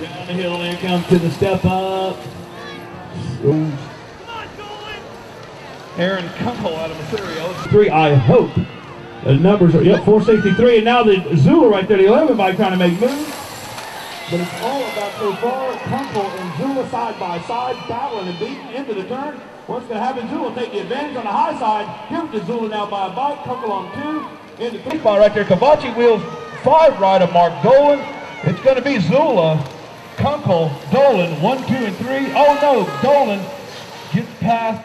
Down the hill, here comes to the step up. Ooh. Aaron Kunkel out of Missouri. Three, I hope. The numbers are, yep, 463. And now the Zula right there, the 11 bike trying to make moves. But it's all about so far. Kunkel and Zula side by side, battling and beating into the turn. What's going to happen? Zula take the advantage on the high side. Give it to Zula now by a bike. Kunkel on two. Into three spot right there. Kavachi wheels five right of Mark Dolan. It's going to be Zula, Kunkel, Dolan, one, two, and three. Oh no, Dolan gets past.